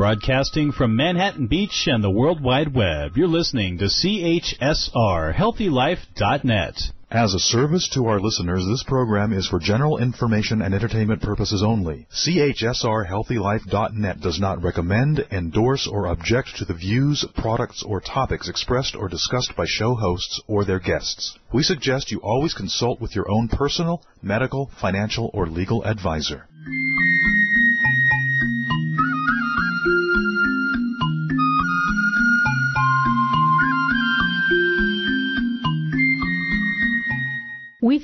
Broadcasting from Manhattan Beach and the World Wide Web, you're listening to CHSR HealthyLife.net. As a service to our listeners, this program is for general information and entertainment purposes only. CHSRHealthyLife.net does not recommend, endorse, or object to the views, products, or topics expressed or discussed by show hosts or their guests. We suggest you always consult with your own personal, medical, financial, or legal advisor.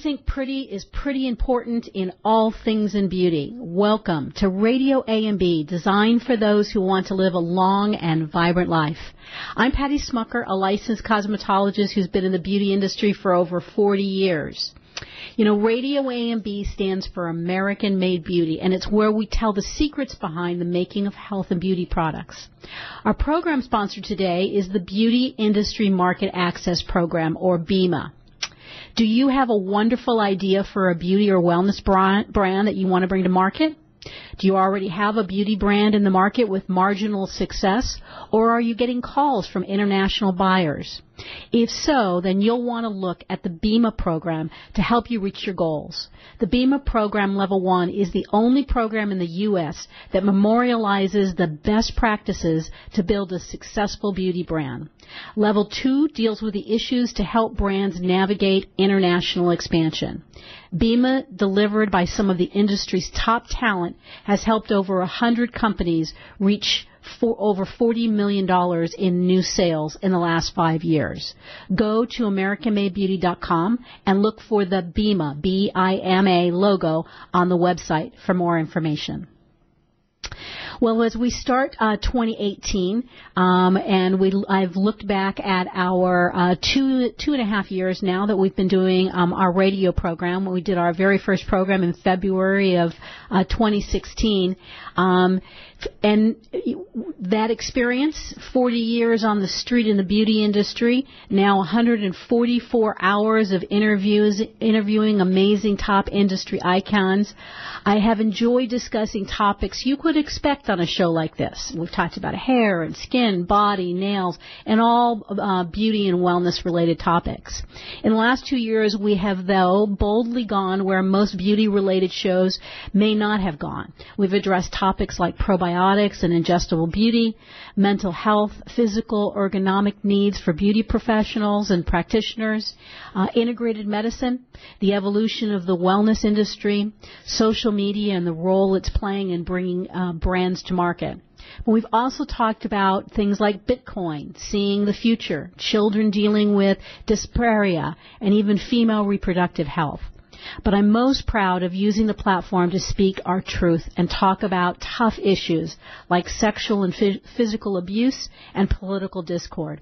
Think pretty is pretty important in all things in beauty. Welcome to Radio AMB, designed for those who want to live a long and vibrant life. I'm Patty Schmucker, a licensed cosmetologist who's been in the beauty industry for over 40 years. You know, Radio AMB stands for American Made Beauty, and it's where we tell the secrets behind the making of health and beauty products. Our program sponsor today is the Beauty Industry Market Access Program, or BIMA. Do you have a wonderful idea for a beauty or wellness brand that you want to bring to market? Do you already have a beauty brand in the market with marginal success, or are you getting calls from international buyers? If so, then you'll want to look at the BIMA program to help you reach your goals. The BIMA program level one is the only program in the U.S. that memorializes the best practices to build a successful beauty brand. Level two deals with the issues to help brands navigate international expansion. BIMA delivered by some of the industry's top talent, has helped over a hundred companies reach for over $40 million in new sales in the last five years. Go to AmericanMadeBeauty.com and look for the BIMA, B-I-M-A logo on the website for more information. Well, as we start uh, 2018, um, and we, I've looked back at our uh, two two and a half years now that we've been doing um, our radio program. We did our very first program in February of uh, 2016. Um, and that experience, 40 years on the street in the beauty industry, now 144 hours of interviews, interviewing amazing top industry icons. I have enjoyed discussing topics you could expect on a show like this. We've talked about hair and skin, body, nails, and all uh, beauty and wellness related topics. In the last two years, we have, though, boldly gone where most beauty related shows may not have gone. We've addressed topics like probiotics probiotics and ingestible beauty, mental health, physical ergonomic needs for beauty professionals and practitioners, uh, integrated medicine, the evolution of the wellness industry, social media and the role it's playing in bringing uh, brands to market. But we've also talked about things like Bitcoin, seeing the future, children dealing with dysphoria, and even female reproductive health. But I'm most proud of using the platform to speak our truth and talk about tough issues like sexual and physical abuse and political discord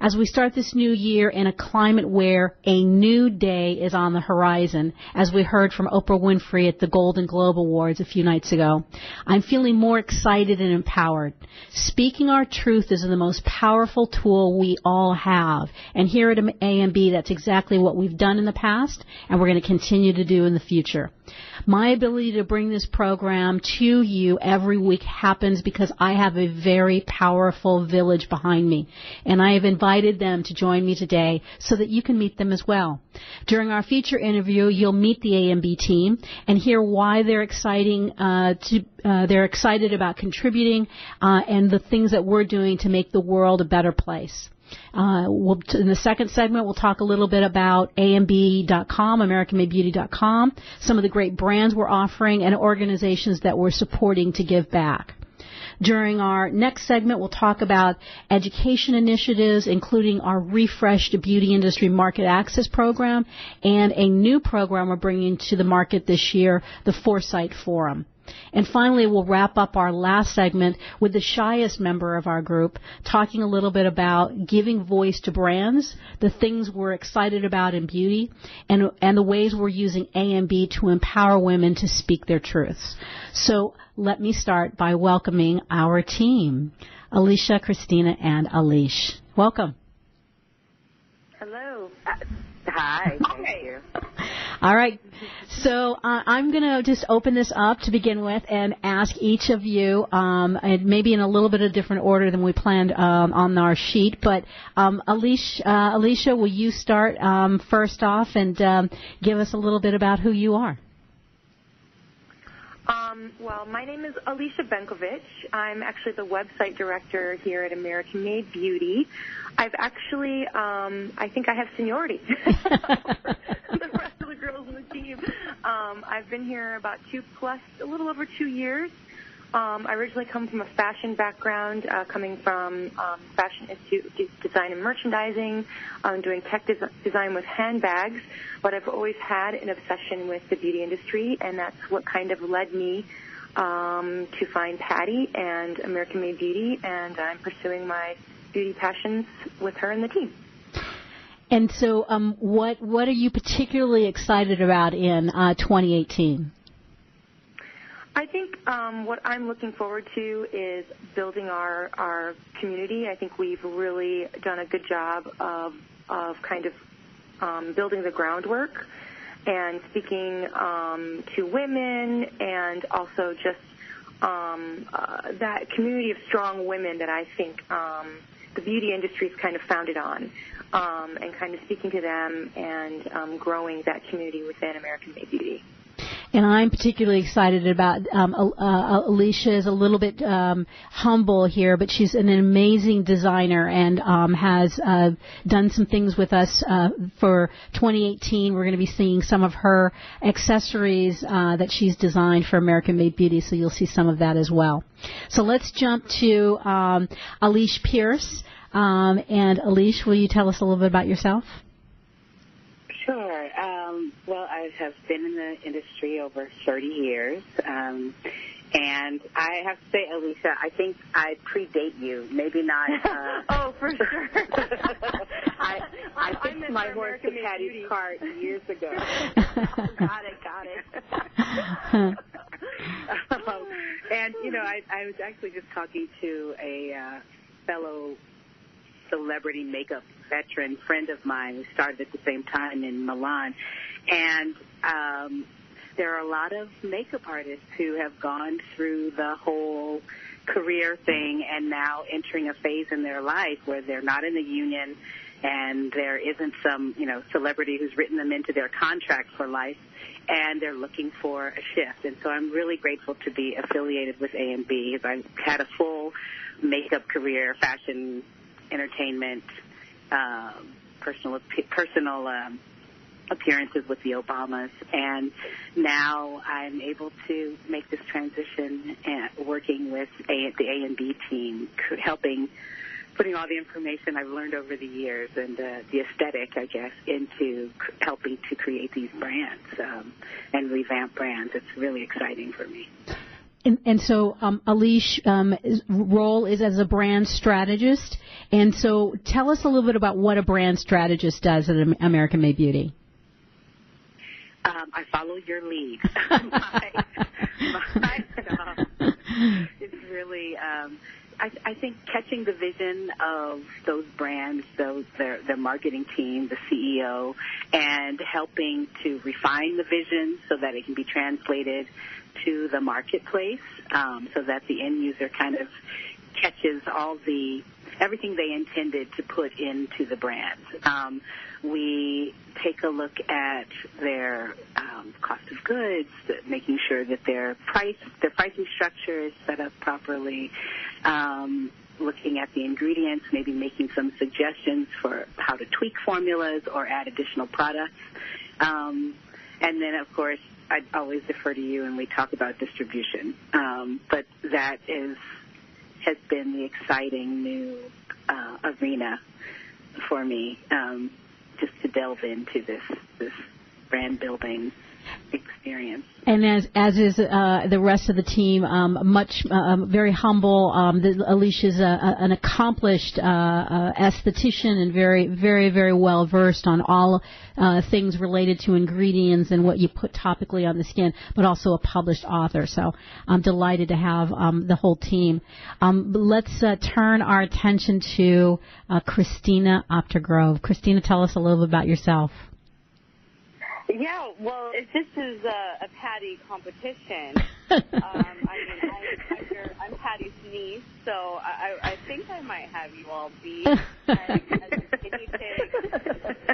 as we start this new year in a climate where a new day is on the horizon, as we heard from Oprah Winfrey at the Golden Globe Awards a few nights ago. I'm feeling more excited and empowered. Speaking our truth is the most powerful tool we all have. And here at AMB, that's exactly what we've done in the past, and we're going to continue to do in the future. My ability to bring this program to you every week happens because I have a very powerful village behind me. And I have invited them to join me today so that you can meet them as well. During our feature interview, you'll meet the AMB team and hear why they're exciting uh, to uh, they're excited about contributing uh, and the things that we're doing to make the world a better place. Uh, we'll, in the second segment, we'll talk a little bit about amb.com, AmericanMadeBeauty.com, some of the great brands we're offering, and organizations that we're supporting to give back. During our next segment, we'll talk about education initiatives, including our refreshed beauty industry market access program and a new program we're bringing to the market this year, the Foresight Forum. And finally, we'll wrap up our last segment with the shyest member of our group, talking a little bit about giving voice to brands, the things we're excited about in beauty, and, and the ways we're using AMB to empower women to speak their truths. So let me start by welcoming our team, Alicia, Christina, and Aliesh. Welcome. Hello. Uh, hi. Thank you. All right. So uh, I'm going to just open this up to begin with and ask each of you, um, and maybe in a little bit of different order than we planned um, on our sheet. But um, Alicia, uh, Alicia, will you start um, first off and um, give us a little bit about who you are? Um, well, my name is Alicia Benkovich. I'm actually the website director here at American Made Beauty. I've actually, um, I think I have seniority. the rest of the girls in the team. Um, I've been here about two plus, a little over two years. Um, I originally come from a fashion background, uh, coming from um, Fashion Institute Design and Merchandising, um, doing tech des- design with handbags. But I've always had an obsession with the beauty industry, and that's what kind of led me um, to find Patty and American Made Beauty, and I'm pursuing my beauty passions with her and the team. And so, um, what what are you particularly excited about in uh, 2018? I think um, what I'm looking forward to is building our our community. I think we've really done a good job of of kind of um, building the groundwork and speaking um, to women and also just um, uh, that community of strong women that I think um, the beauty industry is kind of founded on, um, and kind of speaking to them and um, growing that community within American Made Beauty and I'm particularly excited about um, uh, Alicia is a little bit um, humble here, but she's an amazing designer and um, has uh, done some things with us uh, for 2018. We're going to be seeing some of her accessories uh, that she's designed for American Made Beauty, so you'll see some of that as well. So let's jump to um, Aliesh Pierce. Um, and Aliesh, will you tell us a little bit about yourself? Sure. Um, well, I have been in the industry over 30 years. Um, and I have to say, Alicia, I think I predate you. Maybe not. Uh, oh, for sure. I, I fixed my horse to Patty's cart years ago. got it, got it. um, and you know, I, I was actually just talking to a uh, fellow celebrity makeup veteran friend of mine who started at the same time in Milan. And um, there are a lot of makeup artists who have gone through the whole career thing and now entering a phase in their life where they're not in the union and there isn't some, you know, celebrity who's written them into their contract for life and they're looking for a shift. And so I'm really grateful to be affiliated with AMB. I've had a full makeup career, fashion, entertainment, um, personal personal um, appearances with the Obamas, and now I'm able to make this transition and working with a, the AMB team, helping putting all the information I've learned over the years and uh, the aesthetic, I guess, into helping to create these brands um, and revamp brands. It's really exciting for me. And, and so um, Aliesh um, role is as a brand strategist. And so tell us a little bit about what a brand strategist does at American Made Beauty. Um, I follow your lead. my, my job is really, um, I, I think, catching the vision of those brands, those their their marketing team, the CEO, and helping to refine the vision so that it can be translated to the marketplace um, so that the end user kind of catches all the everything they intended to put into the brand. Um, we take a look at their um, cost of goods, making sure that their price, their pricing structure is set up properly. Um, looking at the ingredients, maybe making some suggestions for how to tweak formulas or add additional products. Um, and then, of course, I always defer to you and we talk about distribution. Um, but that is has been the exciting new uh, arena for me, um, just to delve into this this brand building experience. And as as is uh, the rest of the team, um, much uh, um, very humble. Um, the, Aliesh's a, a, an accomplished uh, uh, esthetician and very very very well versed on all uh, things related to ingredients and what you put topically on the skin, but also a published author. So I'm delighted to have um, the whole team. Um, let's uh, turn our attention to Christina Uptergrove. Christina, tell us a little bit about yourself. Yeah, well, if this is a, a Patty competition, um, I mean, I, I'm, your, I'm Patty's niece, so I, I think I might have you all beat. as, as a guinea pig,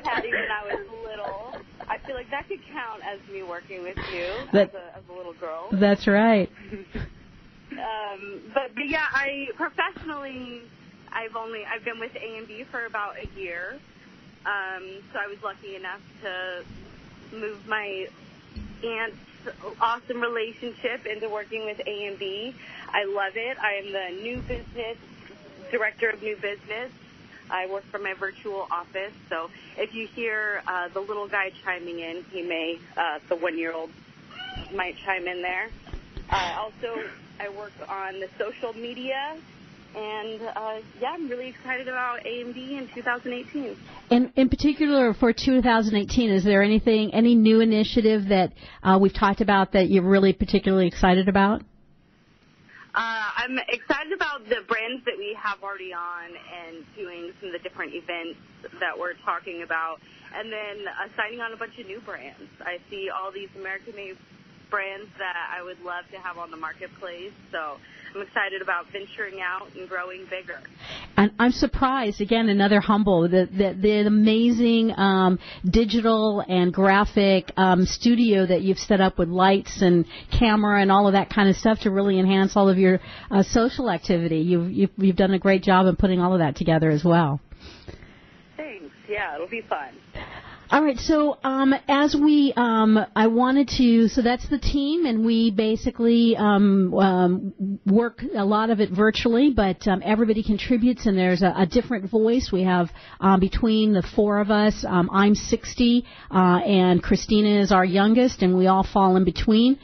Patty when I was little. I feel like that could count as me working with you that, as, a, as a little girl. That's right. um, but, but yeah, I professionally, I've only I've been with AMB for about a year. Um, so I was lucky enough to move my aunt's awesome relationship into working with AMB. I love it. I am the new business director of new business. I work from my virtual office, so if you hear uh, the little guy chiming in, he may, uh, the one-year-old might chime in there. Uh, also, I work on the social media and uh, yeah, I'm really excited about AMB in 2018. And in particular for 2018, is there anything, any new initiative that uh, we've talked about that you're really particularly excited about? Uh, I'm excited about the brands that we have already on and doing some of the different events that we're talking about, and then uh, signing on a bunch of new brands. I see all these American-made brands that I would love to have on the marketplace. So I'm excited about venturing out and growing bigger. And I'm surprised again, another humble the the, the amazing um, digital and graphic um, studio that you've set up with lights and camera and all of that kind of stuff to really enhance all of your uh, social activity. You've, you've you've done a great job in putting all of that together as well. Thanks. Yeah, it'll be fun. All right. So um, as we, um, I wanted to. So that's the team, and we basically um, um work a lot of it virtually, but um, everybody contributes, and there's a, a different voice. We have um, between the four of us. I'm 60, uh, and Christina is our youngest, and we all fall in between.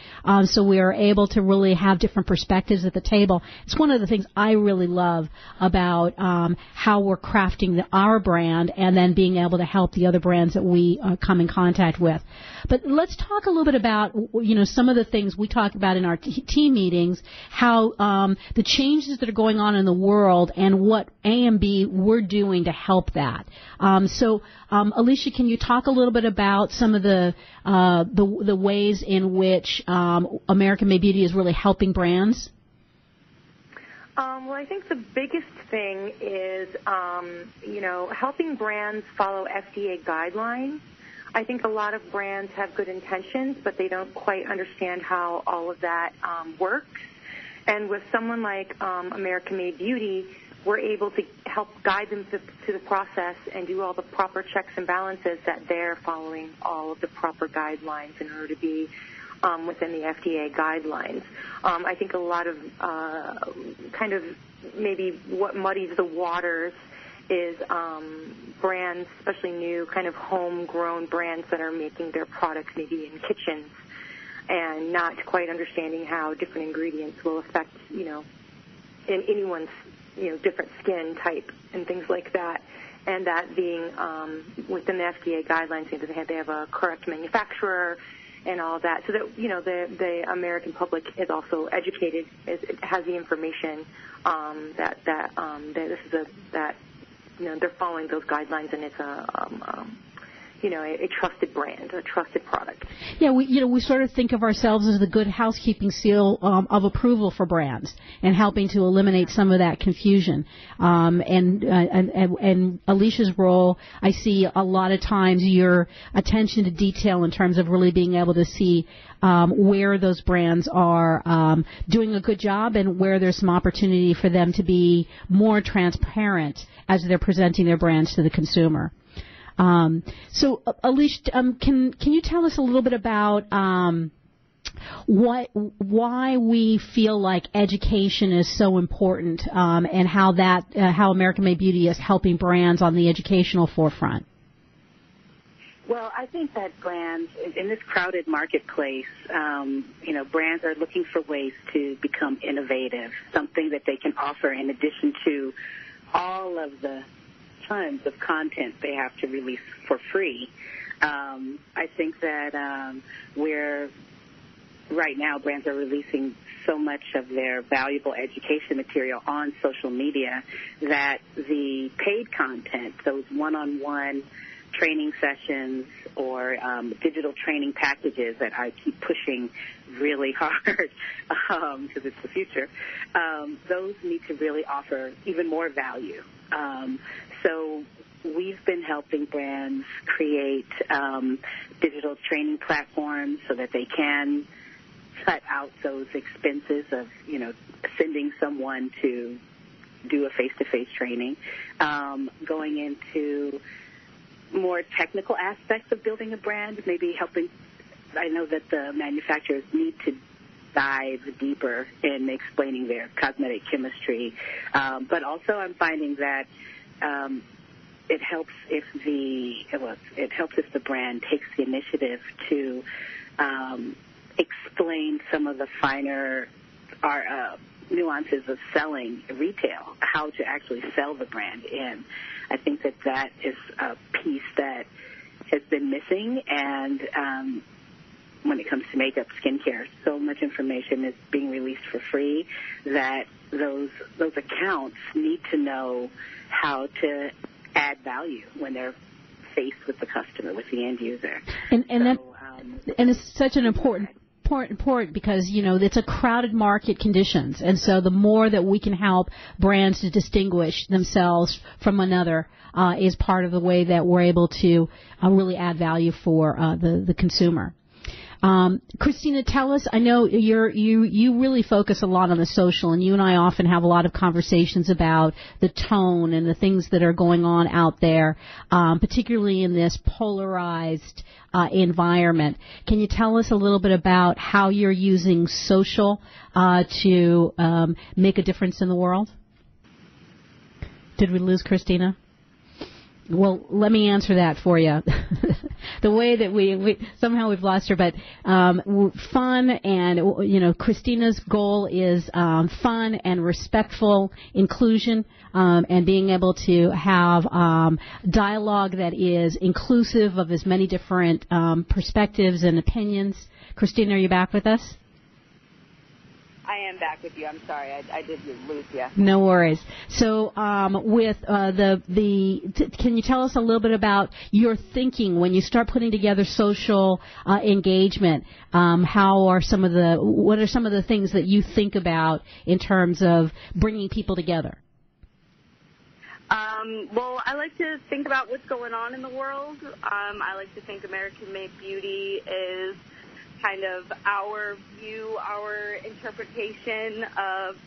so we are able to really have different perspectives at the table. It's one of the things I really love about how we're crafting the, our brand, and then being able to help the other brands that we uh, come in contact with. But let's talk a little bit about you know some of the things we talk about in our t- team meetings, how um, the changes that are going on in the world and what AMB we're doing to help that. Um, so, um, Alicia, can you talk a little bit about some of the uh, the, the ways in which um, American Made Beauty is really helping brands? Um, well, I think the biggest thing is, um, you know, helping brands follow FDA guidelines. I think a lot of brands have good intentions, but they don't quite understand how all of that um, works. And with someone like um, American Made Beauty, we're able to help guide them to, to the process and do all the proper checks and balances that they're following all of the proper guidelines in order to be um, within the FDA guidelines. Um, I think a lot of uh, kind of maybe what muddies the waters is um, brands, especially new kind of homegrown brands that are making their products maybe in kitchens and not quite understanding how different ingredients will affect, you know, in anyone's, you know, different skin type and things like that. And that being um, within the FDA guidelines, they have, they have a correct manufacturer and all that, so that you know the the American public is also educated, is, has the information um, that that um, that this is a that you know they're following those guidelines and it's a um, um, you know, a, a, trusted brand, a trusted product. Yeah, we, you know, we sort of think of ourselves as the good housekeeping seal um, of approval for brands and helping to eliminate some of that confusion. Um, and, uh, and, and, Alicia's role, I see a lot of times your attention to detail in terms of really being able to see um, where those brands are um, doing a good job and where there's some opportunity for them to be more transparent as they're presenting their brands to the consumer. Um, so, uh, Aliesh, um, can can you tell us a little bit about um, what why we feel like education is so important um, and how that uh, how American Made Beauty is helping brands on the educational forefront? Well, I think that brands in this crowded marketplace, um, you know, brands are looking for ways to become innovative, something that they can offer in addition to all of the tons of content they have to release for free. Um, I think that um, we're right now brands are releasing so much of their valuable education material on social media that the paid content, those one-on-one training sessions or um, digital training packages that I keep pushing really hard because um, it's the future. Um, those need to really offer even more value. So we've been helping brands create um, digital training platforms so that they can cut out those expenses of you know sending someone to do a face-to-face training, um, going into more technical aspects of building a brand, maybe helping. I know that the manufacturers need to dive deeper in explaining their cosmetic chemistry, um, but also I'm finding that um, it helps if the well, it helps if the brand takes the initiative to um, explain some of the finer uh, nuances of selling retail, how to actually sell the brand in. I think that that is a piece that has been missing, and um, when it comes to makeup, skincare, so much information is being released for free that those those accounts need to know how to add value when they're faced with the customer, with the end user. And and so, that, um, and it's such an important important, important because you know it's a crowded market conditions, and so the more that we can help brands to distinguish themselves from another uh, is part of the way that we're able to uh, really add value for uh, the the consumer. Um, Christina, tell us. I know you're you you really focus a lot on the social, and you and I often have a lot of conversations about the tone and the things that are going on out there, um, particularly in this polarized uh, environment. Can you tell us a little bit about how you're using social uh, to um, make a difference in the world? Did we lose Christina? Well, let me answer that for you. the way that we, we somehow we've lost her, but um, fun and you know Christina's goal is um, fun and respectful inclusion um, and being able to have um, dialogue that is inclusive of as many different um, perspectives and opinions. Christina, are you back with us? I am back with you. I'm sorry, I, I did lose you. No worries. So, um, with uh, the the, t- can you tell us a little bit about your thinking when you start putting together social uh, engagement? Um, how are some of the what are some of the things that you think about in terms of bringing people together? Um, well, I like to think about what's going on in the world. Um, I like to think American Made Beauty is kind of our view, our interpretation of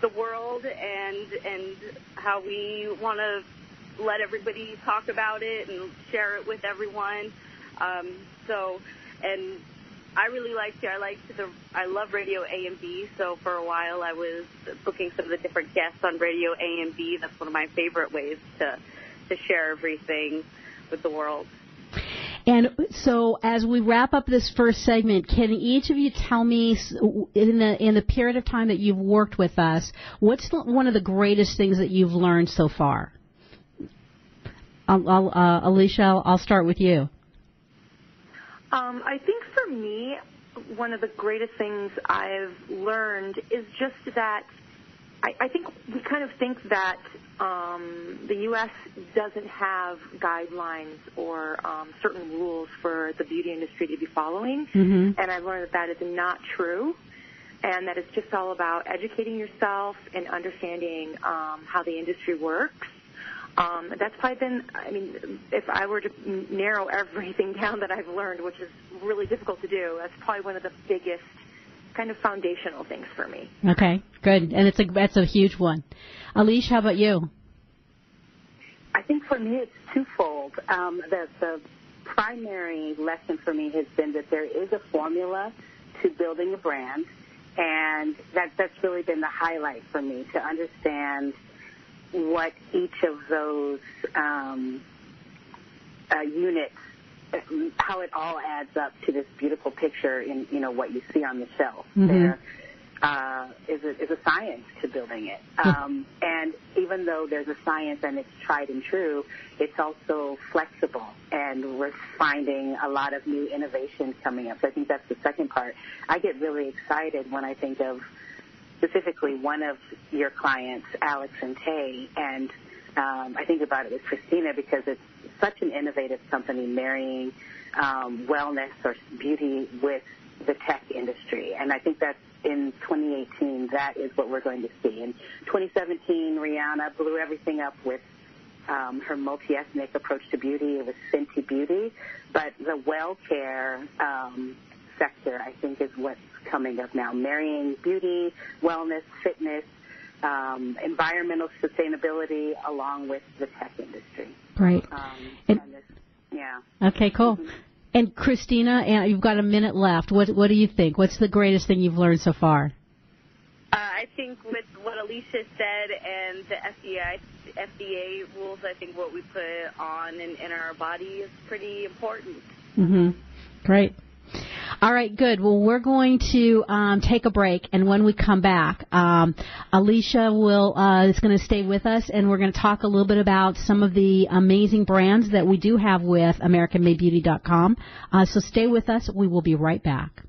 the world and and how we want to let everybody talk about it and share it with everyone. Um, so, and I really like to. I like the. I love Radio AMB. So for a while, I was booking some of the different guests on Radio AMB. That's one of my favorite ways to to share everything with the world. And so, as we wrap up this first segment, can each of you tell me, in the in the period of time that you've worked with us, what's one of the greatest things that you've learned so far? I'll, I'll, uh, Alicia, I'll, I'll start with you. Um, I think for me, one of the greatest things I've learned is just that I, I think we kind of think that um, the U.S. doesn't have guidelines or um, certain rules for the beauty industry to be following, mm-hmm. and I've learned that that is not true, and that it's just all about educating yourself and understanding um, how the industry works. Um, that's probably been, I mean, if I were to narrow everything down that I've learned, which is really difficult to do, that's probably one of the biggest kind of foundational things for me. Okay, good, and it's a that's a huge one. Aliesh, how about you? I think for me it's twofold. Um, the, the primary lesson for me has been that there is a formula to building a brand, and that that's really been the highlight for me to understand what each of those um, uh, units how it all adds up to this beautiful picture in you know what you see on the shelf. Mm-hmm. There uh, is a, is a science to building it, um, and even though there's a science and it's tried and true, it's also flexible, and we're finding a lot of new innovations coming up. So I think that's the second part. I get really excited when I think of specifically one of your clients, Alex and Tay, and um, I think about it with Christina because it's such an innovative company marrying um, wellness or beauty with the tech industry. And I think that's in 2018, that is what we're going to see. In 2017, Rihanna blew everything up with um, her multi-ethnic approach to beauty. It was Fenty Beauty. But the well care um, sector, I think, is what's coming up now. Marrying beauty, wellness, fitness, um, environmental sustainability along with the tech industry. Right. Um, and, and this, yeah. Okay, cool. Mm-hmm. And Christina, you've got a minute left. What what do you think? What's the greatest thing you've learned so far? Uh, I think with what Alicia said and the FDA FDA rules, I think what we put on in, in our body is pretty important. Mhm. Great. All right, good. Well, we're going to um, take a break, and when we come back, um, Alicia will uh, is going to stay with us, and we're going to talk a little bit about some of the amazing brands that we do have with AmericanMadeBeauty.com. Uh, so stay with us. We will be right back.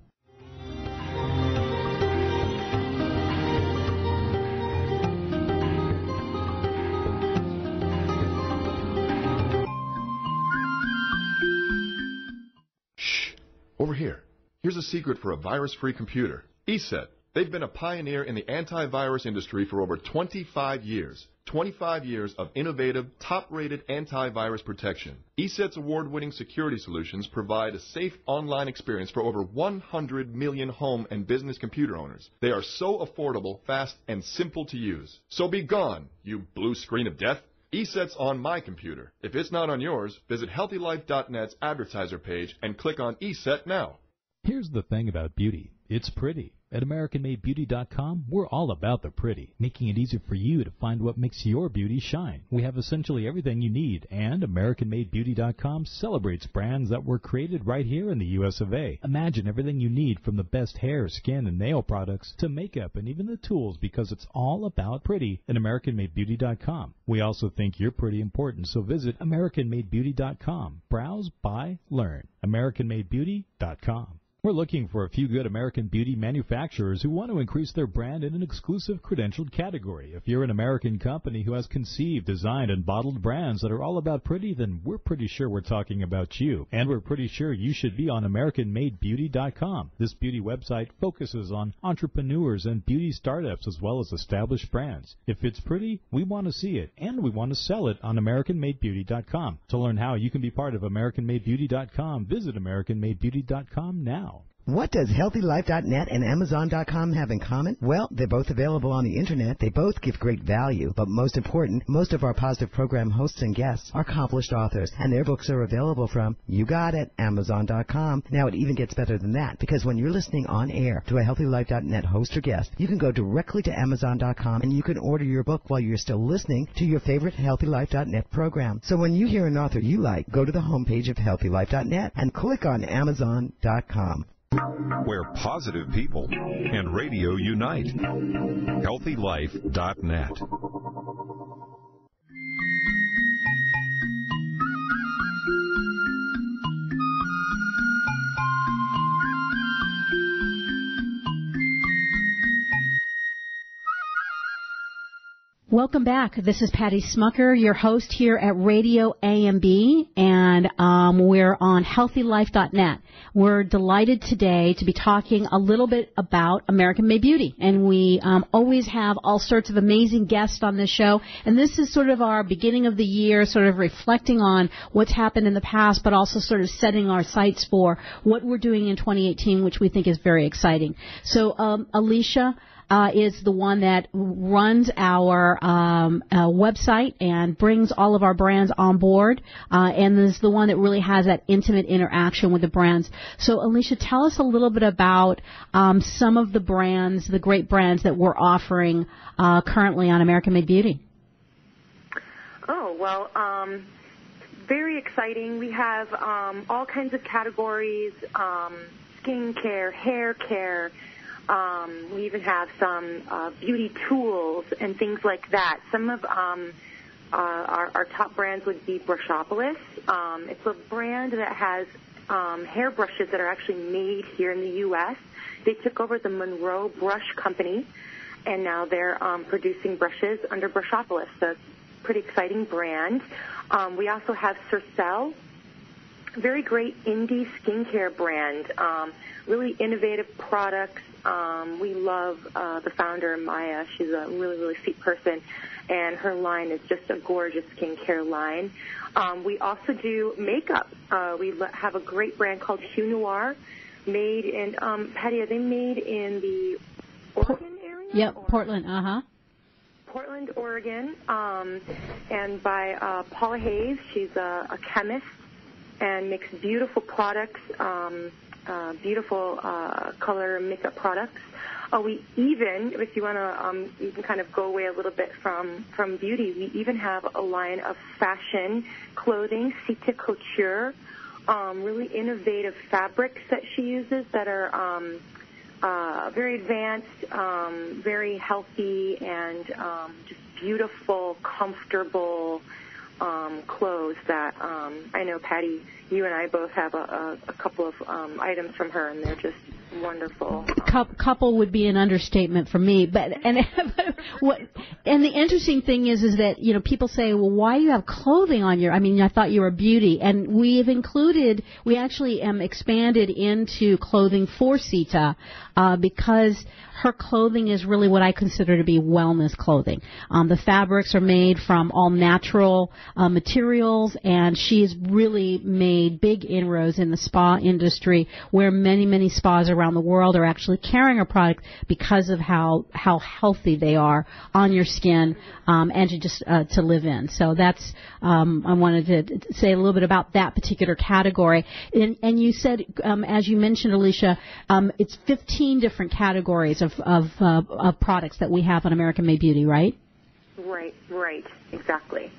Over here. Here's a secret for a virus-free computer. ESET. They've been a pioneer in the antivirus industry for over 25 years. 25 years of innovative, top-rated antivirus protection. ESET's award-winning security solutions provide a safe online experience for over 100 million home and business computer owners. They are so affordable, fast, and simple to use. So be gone, you blue screen of death. ESET's on my computer. If it's not on yours, visit HealthyLife.net's advertiser page and click on ESET now. Here's the thing about beauty it's pretty. At AmericanMadeBeauty.com, we're all about the pretty, making it easy for you to find what makes your beauty shine. We have essentially everything you need, and AmericanMadeBeauty.com celebrates brands that were created right here in the US of A. Imagine everything you need from the best hair, skin, and nail products to makeup and even the tools because it's all about pretty at AmericanMadeBeauty.com. We also think you're pretty important, so visit AmericanMadeBeauty.com. Browse, buy, learn. AmericanMadeBeauty.com. We're looking for a few good American beauty manufacturers who want to increase their brand in an exclusive credentialed category. If you're an American company who has conceived, designed, and bottled brands that are all about pretty, then we're pretty sure we're talking about you. And we're pretty sure you should be on AmericanMadeBeauty.com. This beauty website focuses on entrepreneurs and beauty startups as well as established brands. If it's pretty, we want to see it, and we want to sell it on AmericanMadeBeauty.com. To learn how you can be part of AmericanMadeBeauty.com, visit AmericanMadeBeauty.com now. What does HealthyLife.net and Amazon.com have in common? Well, they're both available on the internet. They both give great value. But most important, most of our positive program hosts and guests are accomplished authors, and their books are available from, you got it, Amazon.com. Now it even gets better than that, because when you're listening on air to a HealthyLife.net host or guest, you can go directly to Amazon.com and you can order your book while you're still listening to your favorite HealthyLife.net program. So when you hear an author you like, go to the homepage of HealthyLife.net and click on Amazon.com where positive people and radio unite. HealthyLife.net. Welcome back. This is Patty Schmucker, your host here at Radio AMB, and um, we're on HealthyLife.net. We're delighted today to be talking a little bit about American Made Beauty, and we um, always have all sorts of amazing guests on this show. And this is sort of our beginning of the year, sort of reflecting on what's happened in the past, but also sort of setting our sights for what we're doing in 2018, which we think is very exciting. So, um, Alicia uh, is the one that runs our um, uh, website and brings all of our brands on board, uh, and is the one that really has that intimate interaction with the brands. So, Alicia, tell us a little bit about um, some of the brands, the great brands that we're offering uh, currently on American Made Beauty. Oh well. Um very exciting. We have um, all kinds of categories: um, skin care, hair care, um, we even have some uh, beauty tools and things like that. Some of um, uh, our, our top brands would be Brushopolis. Um, it's a brand that has um, hair brushes that are actually made here in the U.S. They took over the Monroe Brush Company, and now they're um, producing brushes under Brushopolis. So pretty exciting brand. Um, we also have Cercel, very great indie skincare brand. Um, really innovative products. Um, we love uh, the founder, Maya. She's a really, really sweet person, and her line is just a gorgeous skincare line. Um, we also do makeup. Uh, we have a great brand called Hue Noir, made in um, Patty. Are they made in the Oregon area? Yep, Portland. Uh huh. Portland, Oregon, um, and by uh, Paula Hayes. She's a, a chemist and makes beautiful products, um, uh, beautiful uh, color makeup products. Uh, we even, if you want to, um, can kind of go away a little bit from from beauty. We even have a line of fashion clothing, Cité Couture, um, really innovative fabrics that she uses that are um, uh, very advanced, um, very healthy, and um, just beautiful, comfortable um, clothes that um, I know Patty, you and I both have a, a, a couple of um, items from her, and they're just wonderful. couple would be an understatement for me, but and what and the interesting thing is is that you know people say, well, why do you have clothing on your? I mean, I thought you were a beauty, and we've included, we actually um, expanded into clothing for Sita uh, because her clothing is really what I consider to be wellness clothing. Um, the fabrics are made from all natural uh, materials, and she's really made big inroads in the spa industry, where many many spas around the world are actually carrying her product because of how how healthy they are on your skin um, and to just uh, to live in. So that's um, I wanted to say a little bit about that particular category. And, and you said, um, as you mentioned, Alicia, um, it's 15 different categories of of, uh, of products that we have on American Made Beauty, right? Right, right, exactly.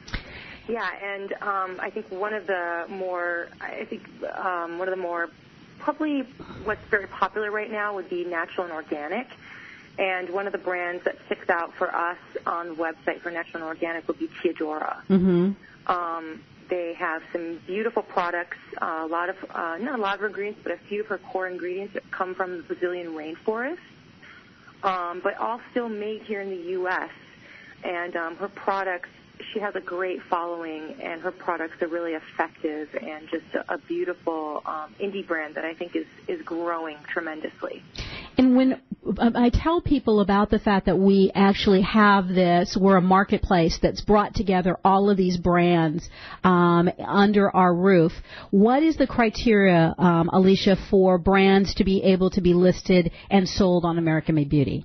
Yeah, and um, I think one of the more, I think um, one of the more, probably what's very popular right now would be natural and organic. And one of the brands that sticks out for us on the website for natural and organic would be Teadora. Mm-hmm. Um, they have some beautiful products, uh, a lot of, uh, not a lot of ingredients, but a few of her core ingredients that come from the Brazilian rainforest um, but all still made here in the U.S. And um, her products, she has a great following, and her products are really effective and just a, a beautiful um, indie brand that I think is is growing tremendously. And when um, I tell people about the fact that we actually have this, we're a marketplace that's brought together all of these brands um, under our roof. What is the criteria, um, Alicia, for brands to be able to be listed and sold on American Made Beauty?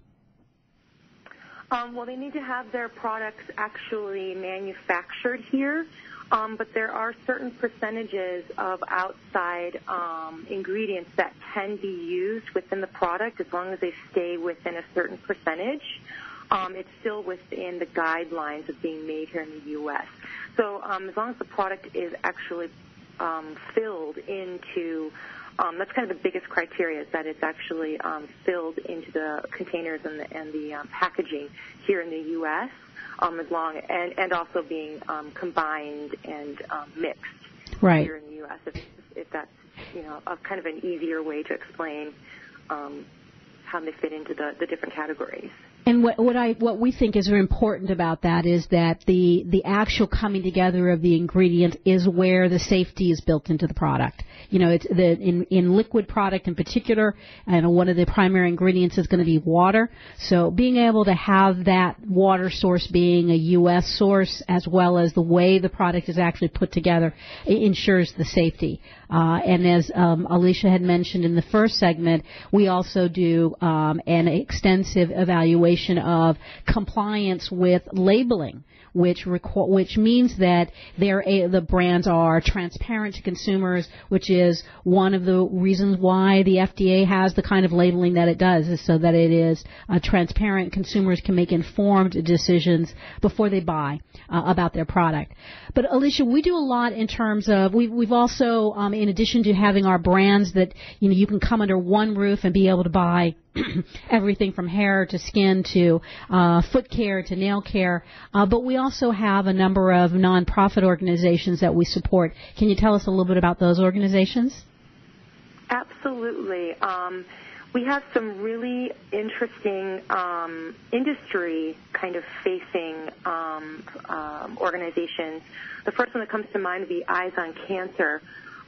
Um, well, they need to have their products actually manufactured here. Um, but there are certain percentages of outside um, ingredients that can be used within the product as long as they stay within a certain percentage. Um, it's still within the guidelines of being made here in the U.S. So um, as long as the product is actually um, filled into um, that's kind of the biggest criteria is that it's actually um, filled into the containers and the, and the um, packaging here in the U.S um, as long and and also being um, combined and um, mixed right. here in the U.S. If, if that's you know a kind of an easier way to explain um, how they fit into the, the different categories. And what, what I what we think is important about that is that the the actual coming together of the ingredients is where the safety is built into the product. You know, it's the in in liquid product in particular, and one of the primary ingredients is going to be water. So being able to have that water source being a U.S. source as well as the way the product is actually put together ensures the safety. Uh, and as um, Alicia had mentioned in the first segment, we also do um, an extensive evaluation evaluation of compliance with labeling which which means that they're a- the brands are transparent to consumers, which is one of the reasons why the FDA has the kind of labeling that it does, is so that it is uh, transparent. Consumers can make informed decisions before they buy uh, about their product. But Alicia, we do a lot in terms of we, we've also, um, in addition to having our brands that you know you can come under one roof and be able to buy everything from hair to skin to uh, foot care to nail care. Uh, but we also have a number of nonprofit organizations that we support. Can you tell us a little bit about those organizations? Absolutely. Um, we have some really interesting um, industry kind of facing um, um, organizations. The first one that comes to mind would be Eyes on Cancer,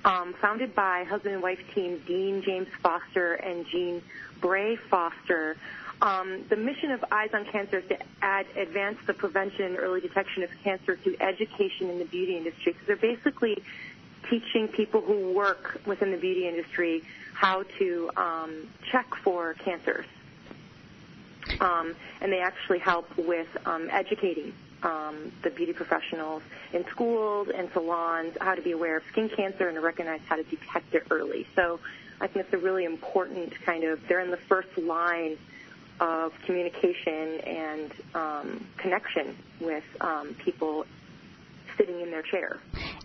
um, founded by husband and wife team Dean James Foster and Jean Bray Foster. Um, the mission of Eyes on Cancer is to add, advance the prevention and early detection of cancer through education in the beauty industry. So they're basically teaching people who work within the beauty industry how to um, check for cancers. Um, and they actually help with um, educating um, the beauty professionals in schools and salons how to be aware of skin cancer and to recognize how to detect it early. So I think it's a really important kind of, they're in the first line of communication and um, connection with um, people sitting in their chair.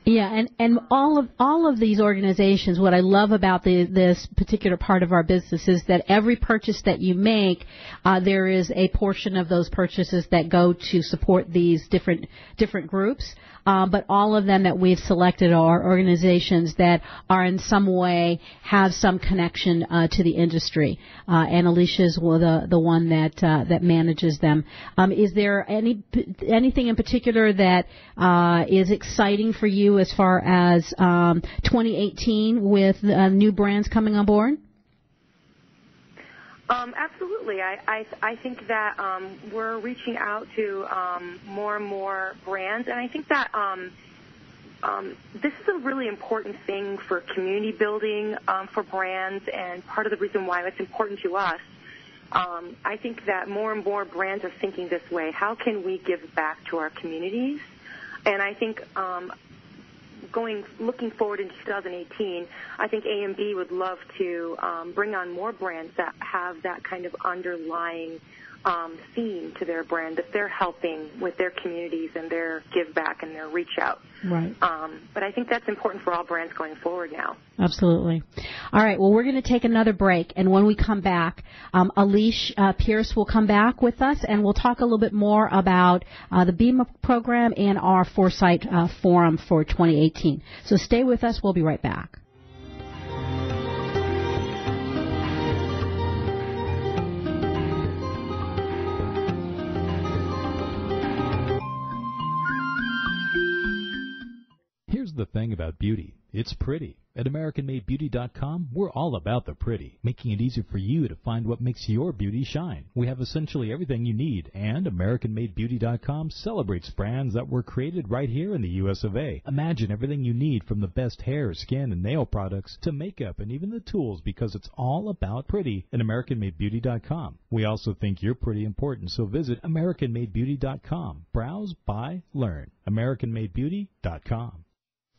Yeah, and and all of all of these organizations, what I love about the, this particular part of our business is that every purchase that you make, uh, there is a portion of those purchases that go to support these different different groups. Uh, but all of them that we've selected are organizations that are in some way have some connection uh, to the industry. Uh, and Alicia's the the one that uh, that manages them. Um, is there any anything in particular that uh, is exciting for you as far as um, 2018 with uh, new brands coming on board? Um, absolutely. I, I, I think that um, we're reaching out to um, more and more brands, and I think that um, um, this is a really important thing for community building um, for brands, and part of the reason why it's important to us. Um, I think that more and more brands are thinking this way. How can we give back to our communities? And I think um, going looking forward into 2018, I think AMB would love to um, bring on more brands that have that kind of underlying um, theme to their brand that they're helping with their communities and their give back and their reach out. Right. Um, but I think that's important for all brands going forward now. Absolutely. All right. Well, we're going to take another break, and when we come back, um, Aliesh uh, Pierce will come back with us, and we'll talk a little bit more about uh, the BIMA program and our Foresight uh, Forum for 2018. So stay with us. We'll be right back. The thing about beauty. It's pretty. At AmericanMadeBeauty.com, we're all about the pretty, making it easy for you to find what makes your beauty shine. We have essentially everything you need, and AmericanMadeBeauty.com celebrates brands that were created right here in the US of A. Imagine everything you need from the best hair, skin, and nail products to makeup and even the tools because it's all about pretty at AmericanMadeBeauty.com. We also think you're pretty important, so visit AmericanMadeBeauty.com. Browse, buy, learn. AmericanMadeBeauty.com.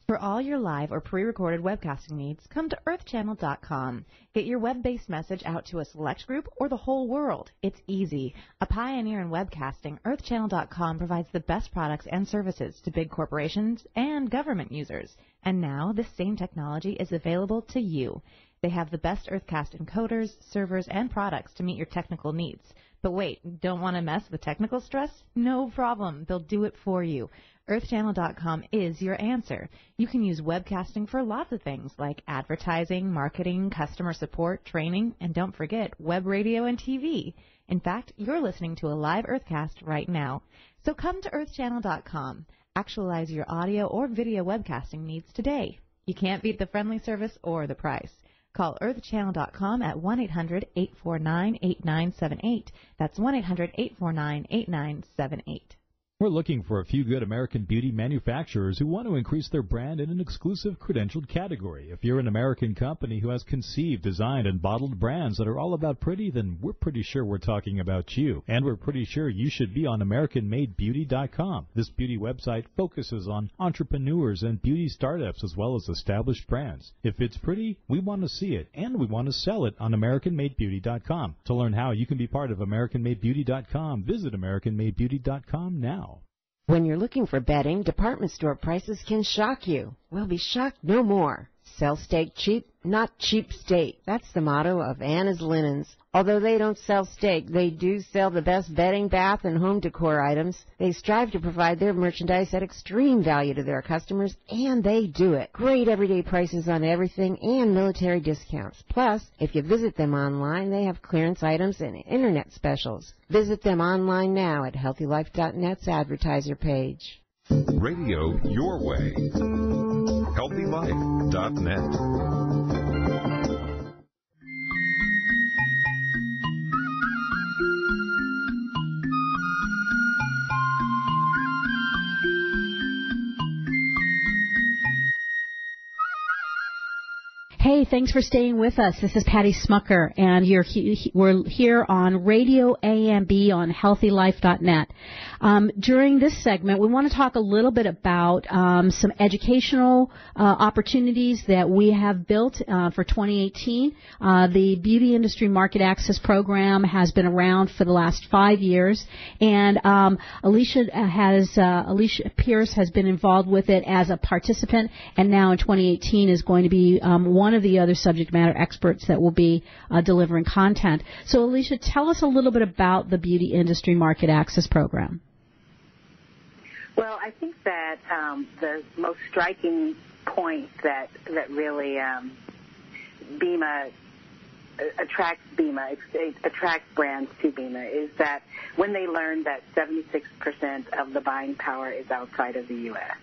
For all your live or pre-recorded webcasting needs, come to earthchannel.com. Get your web-based message out to a select group or the whole world. It's easy. A pioneer in webcasting, earthchannel.com provides the best products and services to big corporations and government users. And now this same technology is available to you. They have the best Earthcast encoders, servers, and products to meet your technical needs. But wait, don't want to mess with technical stress? No problem. They'll do it for you. EarthChannel.com is your answer. You can use webcasting for lots of things like advertising, marketing, customer support, training, and don't forget web radio and TV. In fact, you're listening to a live Earthcast right now. So come to EarthChannel.com. Actualize your audio or video webcasting needs today. You can't beat the friendly service or the price. Call earthchannel.com at 1-800-849-8978. That's 1-800-849-8978. We're looking for a few good American beauty manufacturers who want to increase their brand in an exclusive credentialed category. If you're an American company who has conceived, designed, and bottled brands that are all about pretty, then we're pretty sure we're talking about you. And we're pretty sure you should be on AmericanMadeBeauty.com. This beauty website focuses on entrepreneurs and beauty startups as well as established brands. If it's pretty, we want to see it, and we want to sell it on AmericanMadeBeauty.com. To learn how you can be part of AmericanMadeBeauty.com, visit AmericanMadeBeauty.com now. When you're looking for bedding, department store prices can shock you. Well, be shocked no more. Sell steak cheap, not cheap steak. That's the motto of Anna's Linens. Although they don't sell steak, they do sell the best bedding, bath, and home decor items. They strive to provide their merchandise at extreme value to their customers, and they do it. Great everyday prices on everything and military discounts. Plus, if you visit them online, they have clearance items and internet specials. Visit them online now at healthylife.net's advertiser page. Radio your way. HealthyLife.net. Hey, thanks for staying with us. This is Patty Schmucker, and he- we're here on Radio AMB on HealthyLife.net. Um, during this segment, we want to talk a little bit about um, some educational uh, opportunities that we have built uh, for 2018. Uh, the Beauty Industry Market Access Program has been around for the last five years, and um, Aliesh has uh, Aliesh Pierce has been involved with it as a participant, and now in 2018 is going to be um, one of the other subject matter experts that will be uh, delivering content. So, Aliesh, tell us a little bit about the Beauty Industry Market Access Program. Well, I think that um, the most striking point that that really um, BIMA uh, attracts BIMA, it attracts brands to BIMA, is that when they learn that 76% of the buying power is outside of the U.S.,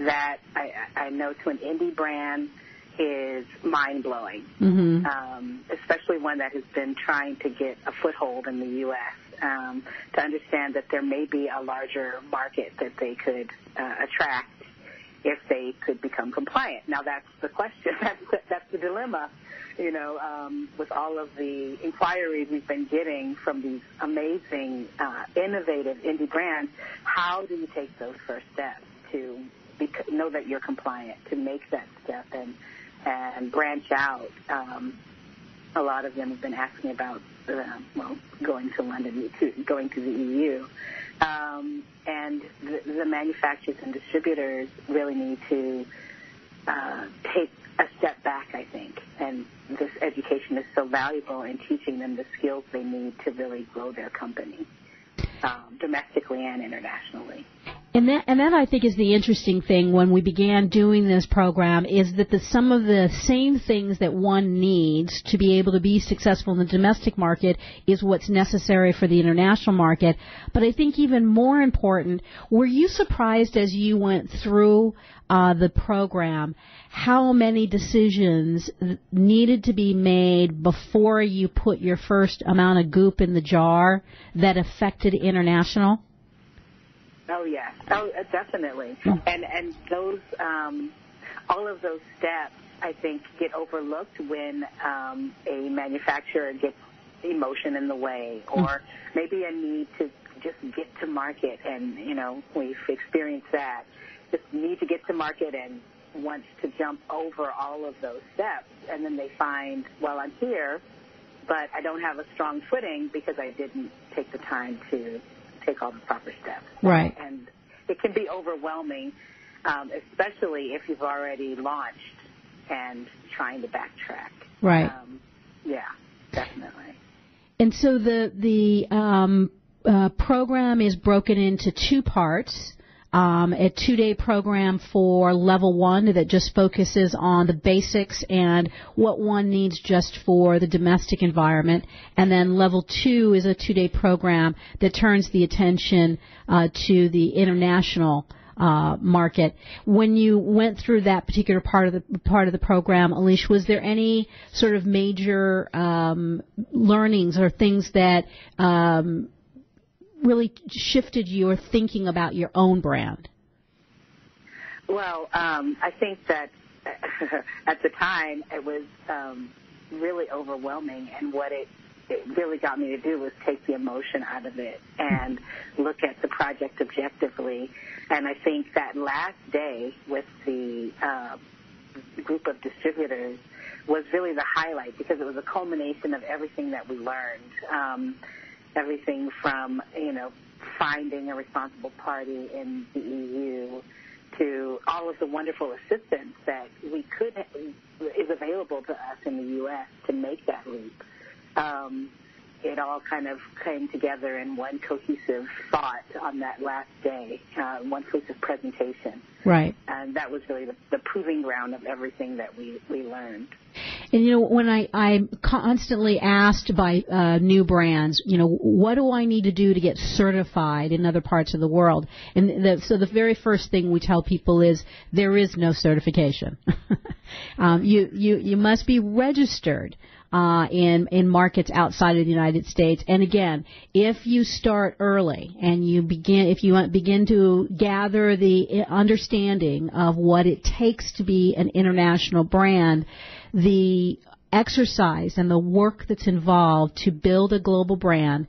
that I, I know to an indie brand is mind blowing, mm-hmm. um, especially one that has been trying to get a foothold in the U.S. Um, to understand that there may be a larger market that they could uh, attract if they could become compliant. Now that's the question. That's the, that's the dilemma. You know, um, with all of the inquiries we've been getting from these amazing, uh, innovative indie brands, how do you take those first steps to know that you're compliant, to make that step and and branch out. Um, a lot of them have been asking about, uh, well, going to London, to, going to the EU. Um, and the, the manufacturers and distributors really need to uh, take a step back, I think. And this education is so valuable in teaching them the skills they need to really grow their company, um, domestically and internationally. And that, and that I think is the interesting thing when we began doing this program is that the, some of the same things that one needs to be able to be successful in the domestic market is what's necessary for the international market. But I think even more important, were you surprised as you went through uh, the program how many decisions needed to be made before you put your first amount of goop in the jar that affected international? Oh yeah, oh uh, definitely. And and those um, all of those steps I think get overlooked when um, a manufacturer gets emotion in the way or maybe a need to just get to market and you know we've experienced that. Just need to get to market and wants to jump over all of those steps. And then they find well I'm here but I don't have a strong footing because I didn't take the time to take all the proper steps. Right. And it can be overwhelming, um, especially if you've already launched and trying to backtrack. Right. Um, yeah, definitely. And so the the um, uh, program is broken into two parts um, a two day program for level one that just focuses on the basics and what one needs just for the domestic environment. And then level two is a two day program that turns the attention uh, to the international uh, market. When you went through that particular part of the part of the program, Aliesh, was there any sort of major um, learnings or things that um, really shifted your thinking about your own brand? Well, um, I think that at the time it was um, really overwhelming, and what it it really got me to do was take the emotion out of it and look at the project objectively. And I think that last day with the uh, group of distributors was really the highlight because it was a culmination of everything that we learned. Um, everything from, you know, finding a responsible party in the EU to all of the wonderful assistance that we could is available to us in the U.S. to make that leap. Um, it all kind of came together in one cohesive thought on that last day, uh, one cohesive presentation. Right. And that was really the, the proving ground of everything that we, we learned. And you know, when I I'm constantly asked by uh, new brands, you know, what do I need to do to get certified in other parts of the world? And the, so the very first thing we tell people is there is no certification. um, you you you must be registered uh, in in markets outside of the United States. And again, if you start early and you begin, if you begin to gather the understanding of what it takes to be an international brand, the exercise and the work that's involved to build a global brand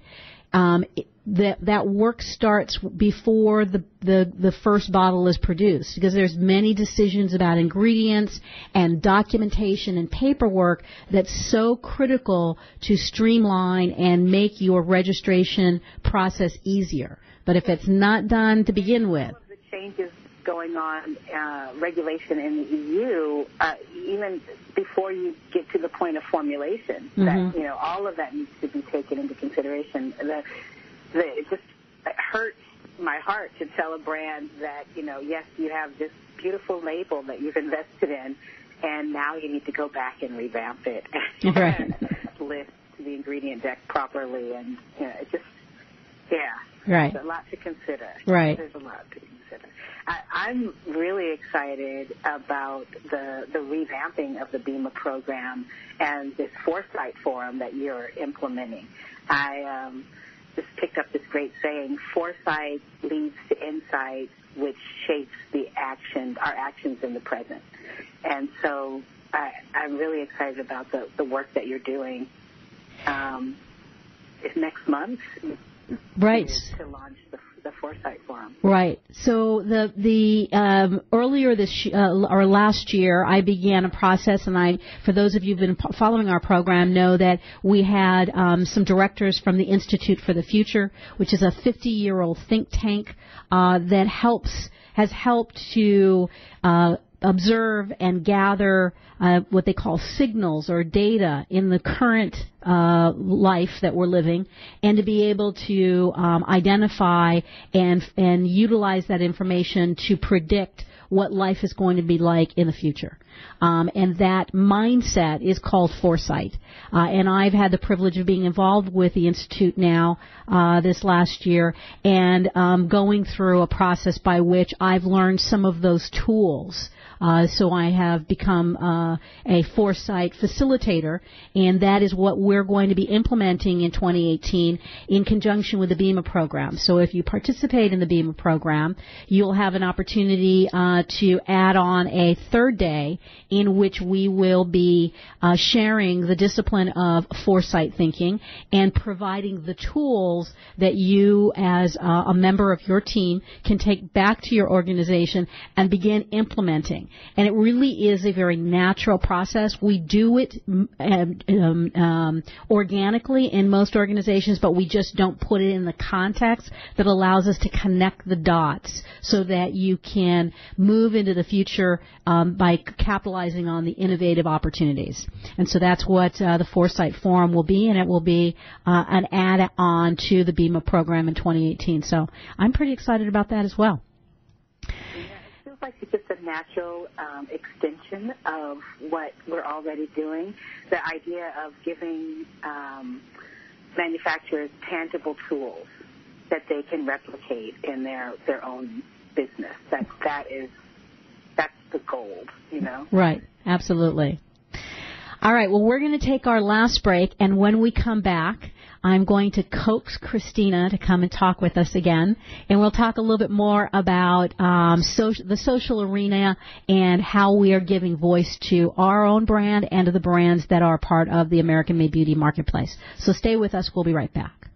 um, that that work starts before the, the the first bottle is produced because there's many decisions about ingredients and documentation and paperwork that's so critical to streamline and make your registration process easier. But if it's not done to begin with, the changes going on uh, regulation in the EU, uh, even before you get to the point of formulation, mm-hmm. that you know all of that needs to be taken into consideration. The, it just it hurts my heart to tell a brand that you know yes you have this beautiful label that you've invested in, and now you need to go back and revamp it and right. list the ingredient deck properly, and you know it just yeah. Right. There's a lot to consider. Right. There's a lot to consider. I, I'm really excited about the the revamping of the BIMA program and this foresight forum that you're implementing. I um, just picked up this great saying: foresight leads to insight, which shapes the actions, our actions in the present. And so I, I'm really excited about the the work that you're doing. Um, next month, right to, launch the the Foresight Forum. Right. So the the um, earlier this uh, or last year, I began a process, and I, for those of you who've been following our program, know that we had um, some directors from the Institute for the Future, which is a 50-year-old think tank uh, that helps has helped to uh, observe and gather uh, what they call signals or data in the current uh, life that we're living, and to be able to um, identify and and utilize that information to predict what life is going to be like in the future. Um, and that mindset is called foresight. Uh, and I've had the privilege of being involved with the Institute now uh, this last year and um, going through a process by which I've learned some of those tools uh, so I have become uh, a foresight facilitator, and that is what we're going to be implementing in 2018 in conjunction with the BIMA program. So if you participate in the BIMA program, you'll have an opportunity uh, to add on a third day in which we will be uh, sharing the discipline of foresight thinking and providing the tools that you, as uh, a member of your team, can take back to your organization and begin implementing. And it really is a very natural process. We do it um, um, organically in most organizations, but we just don't put it in the context that allows us to connect the dots so that you can move into the future um, by capitalizing on the innovative opportunities. And so that's what uh, the Foresight Forum will be, and it will be uh, an add-on to the BIMA program in 2018. So I'm pretty excited about that as well like it's just a natural um, extension of what we're already doing. The idea of giving um, manufacturers tangible tools that they can replicate in their their own business. That that is that's the gold, you know. Right. Absolutely. All right. Well, we're going to take our last break, and when we come back, I'm going to coax Christina to come and talk with us again, and we'll talk a little bit more about um, the social arena and how we are giving voice to our own brand and to the brands that are part of the American Made Beauty marketplace. So stay with us. We'll be right back.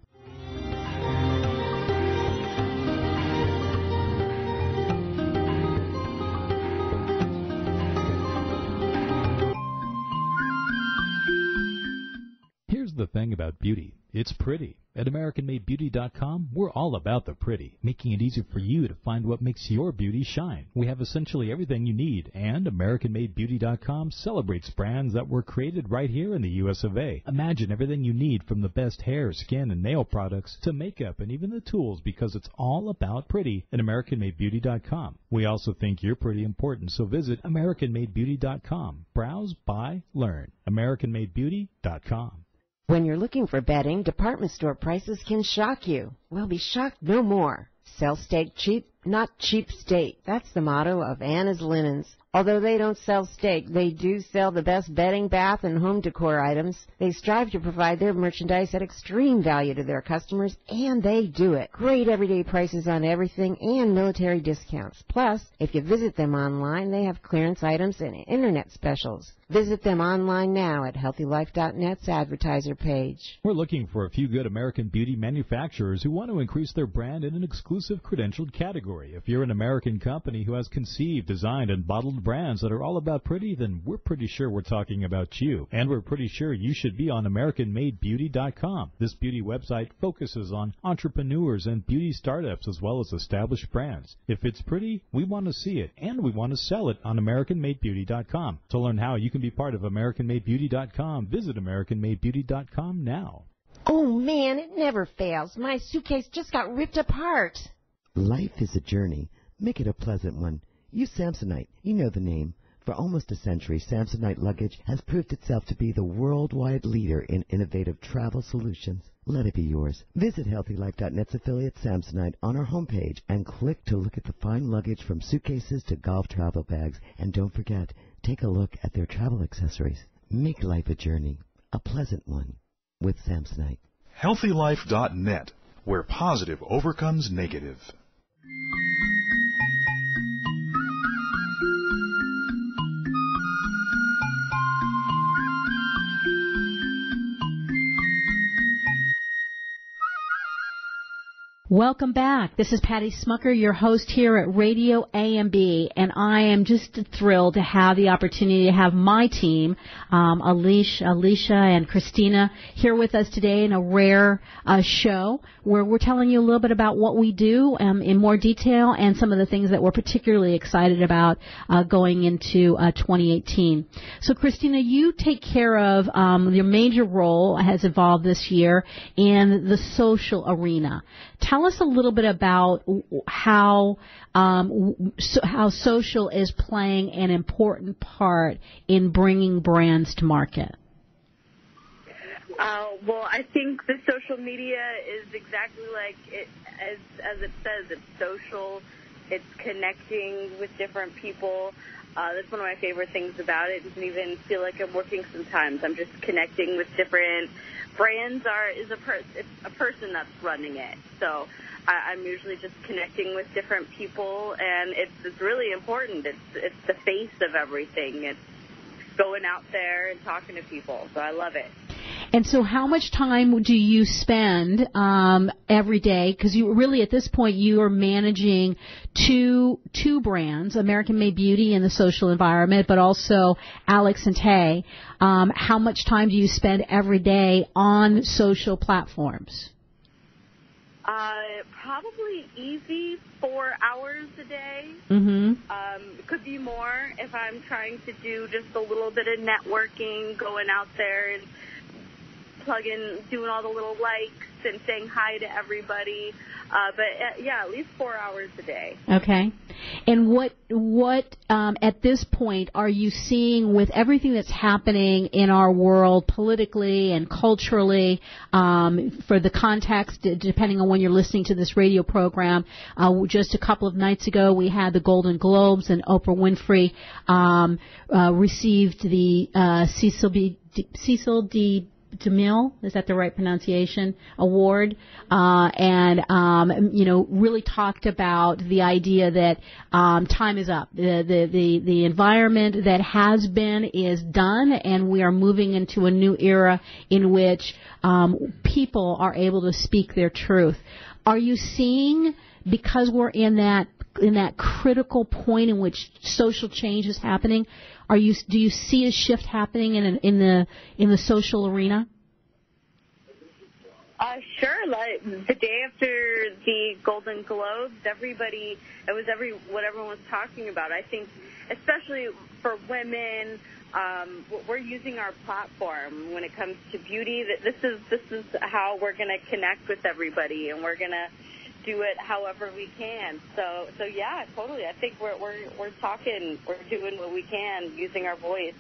The thing about beauty. It's pretty. At AmericanMadeBeauty.com, we're all about the pretty, making it easy for you to find what makes your beauty shine. We have essentially everything you need, and AmericanMadeBeauty.com celebrates brands that were created right here in the US of A. Imagine everything you need from the best hair, skin, and nail products to makeup and even the tools because it's all about pretty at AmericanMadeBeauty.com. We also think you're pretty important, so visit AmericanMadeBeauty.com. Browse, buy, learn. AmericanMadeBeauty.com. When you're looking for bedding, department store prices can shock you. Well, be shocked no more. Sell steak cheap, not cheap steak. That's the motto of Anna's Linens. Although they don't sell steak, they do sell the best bedding, bath, and home decor items. They strive to provide their merchandise at extreme value to their customers, and they do it. Great everyday prices on everything and military discounts. Plus, if you visit them online, they have clearance items and internet specials. Visit them online now at HealthyLife.net's advertiser page. We're looking for a few good American beauty manufacturers who want to increase their brand in an exclusive credentialed category. If you're an American company who has conceived, designed, and bottled brands that are all about pretty, then we're pretty sure we're talking about you. And we're pretty sure you should be on AmericanMadeBeauty.com. This beauty website focuses on entrepreneurs and beauty startups as well as established brands. If it's pretty, we want to see it, and we want to sell it on AmericanMadeBeauty.com. To learn how you can be part of AmericanMadeBeauty.com, visit AmericanMadeBeauty.com now. Oh man, it never fails. My suitcase just got ripped apart. Life is a journey. Make it a pleasant one. Use Samsonite. You know the name. For almost a century, Samsonite luggage has proved itself to be the worldwide leader in innovative travel solutions. Let it be yours. Visit HealthyLife.net's affiliate Samsonite on our homepage and click to look at the fine luggage from suitcases to golf travel bags. And don't forget, take a look at their travel accessories. Make life a journey, a pleasant one, with Samsonite. HealthyLife.net, where positive overcomes negative. Welcome back. This is Patty Schmucker, your host here at Radio AMB, and I am just thrilled to have the opportunity to have my team, um, Alicia, Alicia and Christina, here with us today in a rare uh, show where we're telling you a little bit about what we do um, in more detail and some of the things that we're particularly excited about uh, going into uh, 2018. So, Christina, you take care of um, your major role has evolved this year in the social arena. Tell us a little bit about how um, so how social is playing an important part in bringing brands to market. Uh, well, I think the social media is exactly like it as as it says. It's social. It's connecting with different people. Uh, that's one of my favorite things about it. It doesn't even feel like I'm working sometimes. I'm just connecting with different brands are is a per it's a person that's running it. So I, I'm usually just connecting with different people, and it's it's really important. It's it's the face of everything. It's going out there and talking to people. So I love it. And so, how much time do you spend um, every day? Because you really, at this point, you are managing two two brands: American Made Beauty and the social environment, but also Alex and Tay. Um, how much time do you spend every day on social platforms? Uh, probably easy four hours a day. Mm-hmm. Um, could be more if I'm trying to do just a little bit of networking, going out there and plugging, doing all the little likes and saying hi to everybody. Uh, but uh, yeah, at least four hours a day. Okay. And what what um, at this point are you seeing with everything that's happening in our world politically and culturally? Um, for the context, depending on when you're listening to this radio program, uh, just a couple of nights ago we had the Golden Globes and Oprah Winfrey um, uh, received the uh, Cecil B. Cecil D. DeMille, is that the right pronunciation? Award, uh, and um, you know really talked about the idea that um, time is up. The, the the the environment that has been is done, and we are moving into a new era in which um, people are able to speak their truth. Are you seeing because we're in that in that critical point in which social change is happening? Are you do you see a shift happening in in the in the social arena? Uh, sure. Like the day after the Golden Globes, everybody it was every what everyone was talking about. I think, especially for women, um, we're using our platform when it comes to beauty. That this is this is how we're going to connect with everybody, and we're going to do it however we can. So so yeah, totally. I think we're we're we're talking, we're doing what we can using our voice.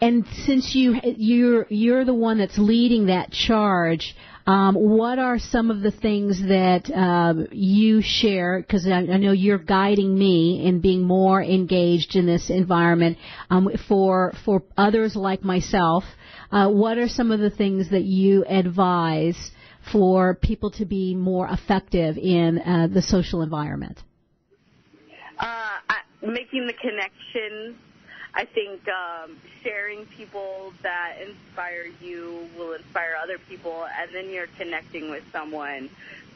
And since you you're you're the one that's leading that charge, um, what are some of the things that um, you share? Because I, I, know you're guiding me in being more engaged in this environment. Um, for for others like myself, uh, what are some of the things that you advise for people to be more effective in uh, the social environment? Uh, making the connections. I think um, sharing people that inspire you will inspire other people, and then you're connecting with someone.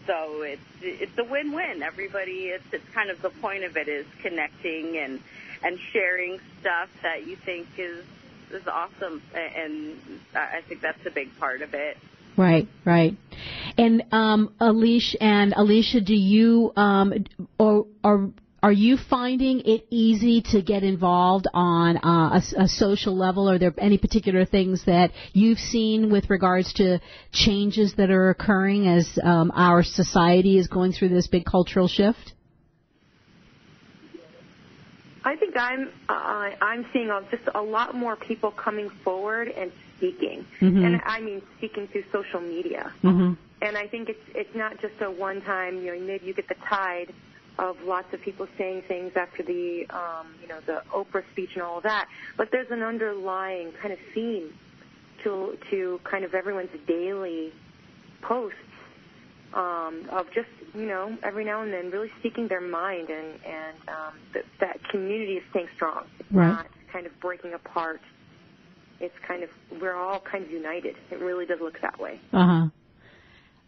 So it's it's a win-win. Everybody, it's it's kind of the point of it is connecting and and sharing stuff that you think is is awesome, and I think that's a big part of it. Right, right. And um, Alicia and Alicia, do you um, or or are you finding it easy to get involved on uh, a, a, social level? Are there any particular things that you've seen with regards to changes that are occurring as um, our society is going through this big cultural shift? I think I'm uh, I'm seeing just a lot more people coming forward and speaking, mm-hmm. and I mean speaking through social media. Mm-hmm. And I think it's it's not just a one time. You know, maybe you get the tide of lots of people saying things after the um, you know the Oprah speech and all that, but there's an underlying kind of theme to to kind of everyone's daily posts um, of just you know every now and then really speaking their mind and and um, that that community is staying strong. It's right. not kind of breaking apart. It's kind of we're all kind of united. It really does look that way. Uh huh.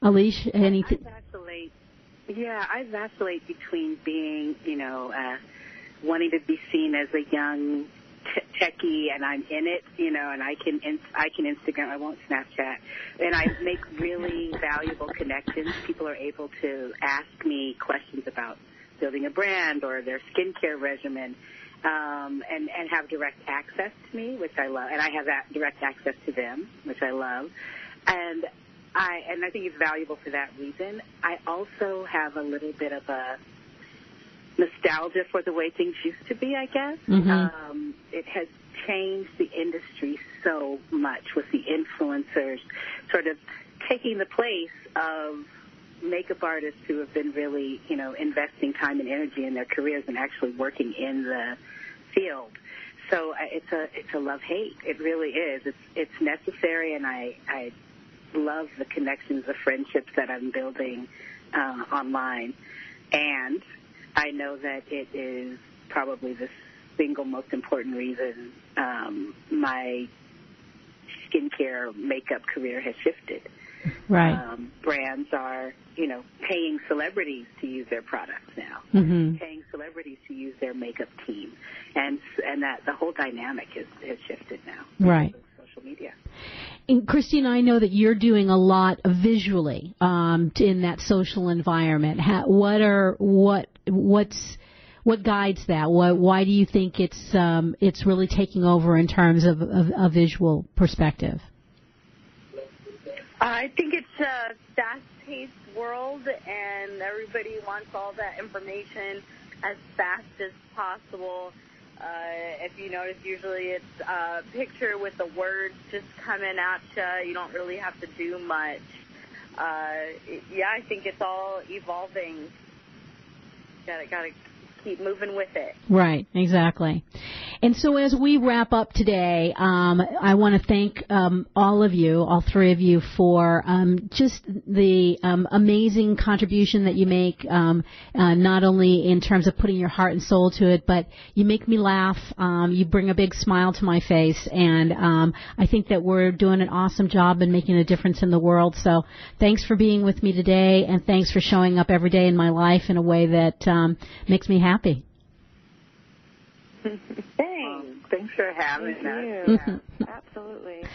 Alicia, anything? I vacillate yeah, I vacillate between being, you know, uh, wanting to be seen as a young t- techie and I'm in it, you know, and I can in- I can Instagram, I won't Snapchat, and I make really valuable connections. People are able to ask me questions about building a brand or their skincare regimen, um, and and have direct access to me, which I love, and I have that direct access to them, which I love, and I and I think it's valuable for that reason. I also have a little bit of a nostalgia for the way things used to be. I guess mm-hmm. um, it has changed the industry so much with the influencers sort of taking the place of makeup artists who have been really, you know, investing time and energy in their careers and actually working in the field. So uh, it's a it's a love hate. It really is. It's it's necessary, and I I love the connections, the friendships that I'm building uh, online. And I know that it is probably the single most important reason um, my skincare makeup career has shifted. Right. Um, brands are, you know, paying celebrities to use their products now, mm-hmm. paying celebrities to use their makeup team, and and that the whole dynamic has has shifted now. Right. Social media. And Christine, I know that you're doing a lot visually um, in that social environment. How, what are what what's what guides that? What, why do you think it's um, it's really taking over in terms of, of a visual perspective? I think it's a fast-paced world, and everybody wants all that information as fast as possible. Uh, if you notice, usually it's a picture with the words just coming at you. You don't really have to do much. Uh, yeah, I think it's all evolving. Got to got to keep moving with it. Right, exactly. And so as we wrap up today, um, I want to thank um, all of you, all three of you, for um, just the um, amazing contribution that you make, um, uh, not only in terms of putting your heart and soul to it, but you make me laugh. Um, you bring a big smile to my face, and I think that we're doing an awesome job and making a difference in the world. So thanks for being with me today, and thanks for showing up every day in my life in a way that makes me happy. Thanks. thanks for having Thank us. Yeah, absolutely.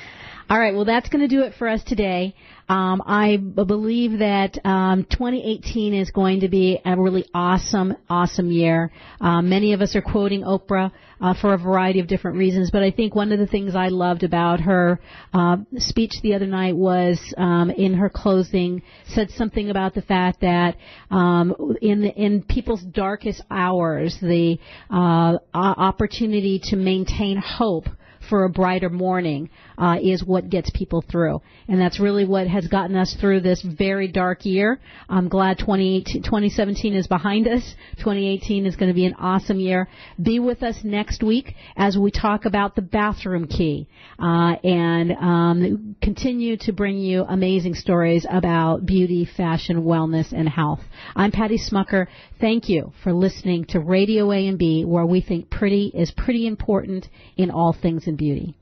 All right, well, that's going to do it for us today. Um, I believe that um, 2018 is going to be a really awesome, awesome year. Uh, many of us are quoting Oprah uh, for a variety of different reasons, but I think one of the things I loved about her uh, speech the other night was um, in her closing said something about the fact that um, in in people's darkest hours, the uh, opportunity to maintain hope for a brighter morning uh, is what gets people through. And that's really what has gotten us through this very dark year. I'm glad 2017 is behind us. 2018 is going to be an awesome year. Be with us next week as we talk about the bathroom key uh, and um, continue to bring you amazing stories about beauty, fashion, wellness, and health. I'm Patty Schmucker. Thank you for listening to Radio AMB, where we think pretty is pretty important in all things in beauty.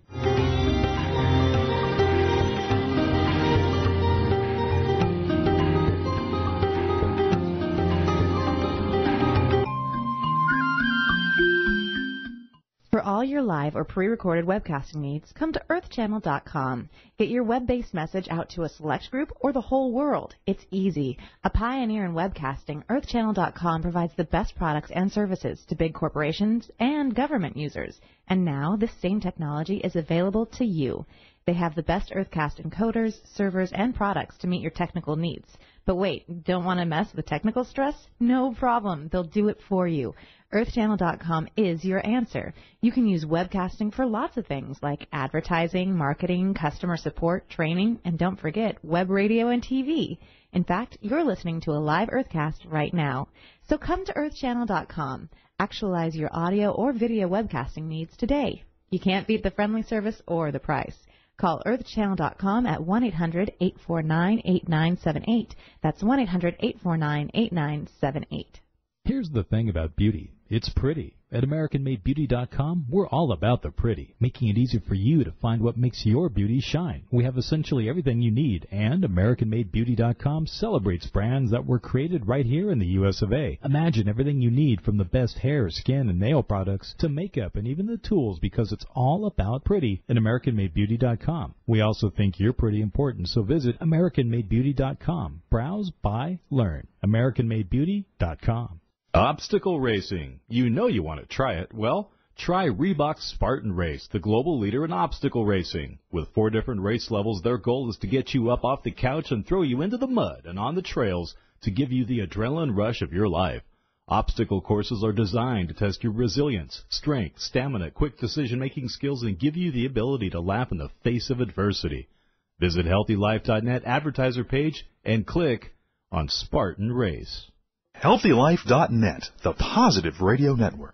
All your live or pre-recorded webcasting needs, come to earthchannel.com. Get your web-based message out to a select group or the whole world. It's easy. A pioneer in webcasting, earthchannel.com provides the best products and services to big corporations and government users. And now this same technology is available to you. They have the best Earthcast encoders, servers, and products to meet your technical needs. But wait, don't want to mess with technical stress? No problem. They'll do it for you. EarthChannel.com is your answer. You can use webcasting for lots of things like advertising, marketing, customer support, training, and don't forget web radio and TV. In fact, you're listening to a live Earthcast right now. So come to EarthChannel.com. Actualize your audio or video webcasting needs today. You can't beat the friendly service or the price. Call earthchannel.com at 1-800-849-8978. That's 1-800-849-8978. Here's the thing about beauty. It's pretty. At AmericanMadeBeauty.com, we're all about the pretty, making it easy for you to find what makes your beauty shine. We have essentially everything you need, and AmericanMadeBeauty.com celebrates brands that were created right here in the US of A. Imagine everything you need from the best hair, skin, and nail products to makeup and even the tools because it's all about pretty at AmericanMadeBeauty.com. We also think you're pretty important, so visit AmericanMadeBeauty.com. Browse, buy, learn. AmericanMadeBeauty.com. Obstacle racing. You know you want to try it. Well, try Reebok Spartan Race, the global leader in obstacle racing. With four different race levels, their goal is to get you up off the couch and throw you into the mud and on the trails to give you the adrenaline rush of your life. Obstacle courses are designed to test your resilience, strength, stamina, quick decision making skills, and give you the ability to laugh in the face of adversity. Visit HealthyLife.net advertiser page and click on Spartan Race. HealthyLife.net, the positive radio network.